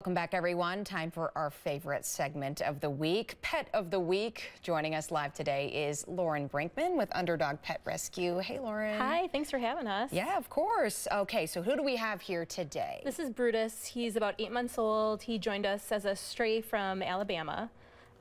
Welcome back, everyone. Time for our favorite segment of the week, Pet of the Week. Joining us live today is Lauren Brinkman with Underdog Pet Rescue. Hey, Lauren. Hi, thanks for having us. Yeah, of course. Okay, so who do we have here today? This is Brutus. He's about eight months old. He joined us as a stray from Alabama.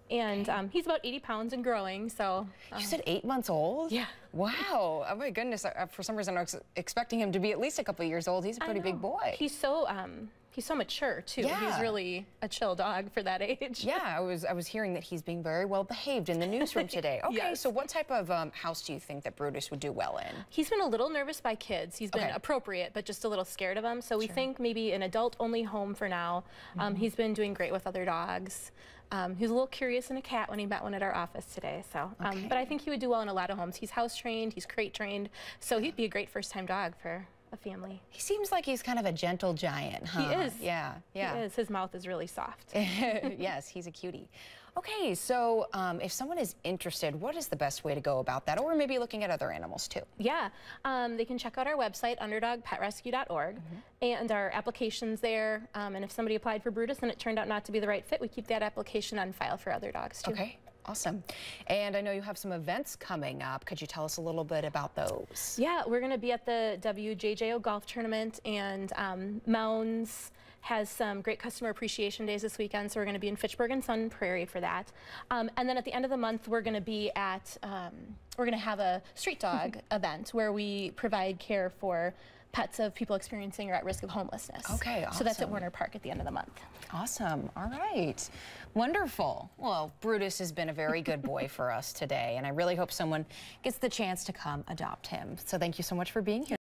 And um, he's about 80 pounds and growing, so. Um, you said eight months old? Yeah. Wow. Oh my goodness. For some reason, I was expecting him to be at least a couple years old. He's a pretty big boy. He's so um, he's so mature too. Yeah. He's really a chill dog for that age. Yeah, I was I was hearing that he's being very well behaved in the newsroom today. Okay, yes. so what type of um, house do you think that Brutus would do well in? He's been a little nervous by kids. He's been okay. appropriate, but just a little scared of them. So we sure. think maybe an adult-only home for now. Um, mm -hmm. He's been doing great with other dogs. Um, he was a little curious in a cat when he met one at our office today. So, um, okay. but I think he would do well in a lot of homes. He's house trained, he's crate trained, so he'd be a great first-time dog for a family. He seems like he's kind of a gentle giant, huh? He is. Yeah, yeah. He is. His mouth is really soft. yes, he's a cutie. Okay, so um, if someone is interested, what is the best way to go about that? Or maybe looking at other animals too? Yeah, um, they can check out our website, underdogpetrescue.org, mm -hmm. and our applications there. Um, and if somebody applied for Brutus and it turned out not to be the right fit, we keep that application on file for other dogs too. Okay. Awesome. And I know you have some events coming up. Could you tell us a little bit about those? Yeah, we're going to be at the WJJO Golf Tournament and um, Mounds has some great customer appreciation days this weekend, so we're going to be in Fitchburg and Sun Prairie for that. Um, and then at the end of the month, we're going to be at, um, we're going to have a street dog event where we provide care for pets of people experiencing or at risk of homelessness. Okay, awesome. So that's at Warner Park at the end of the month. Awesome. All right. Wonderful. Well, Brutus has been a very good boy for us today, and I really hope someone gets the chance to come adopt him. So thank you so much for being here.